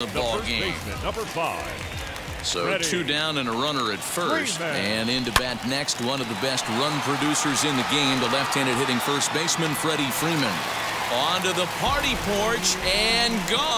the ball game. number five. So Ready. two down and a runner at first. And into bat next, one of the best run producers in the game, the left-handed hitting first baseman, Freddie Freeman. Onto the party porch and gone.